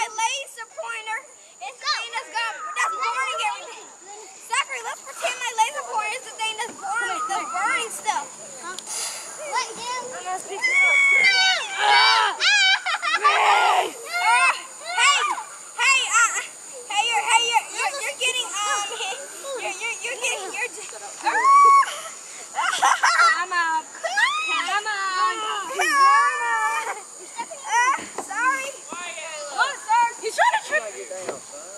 my laser pointer. Is the down, son.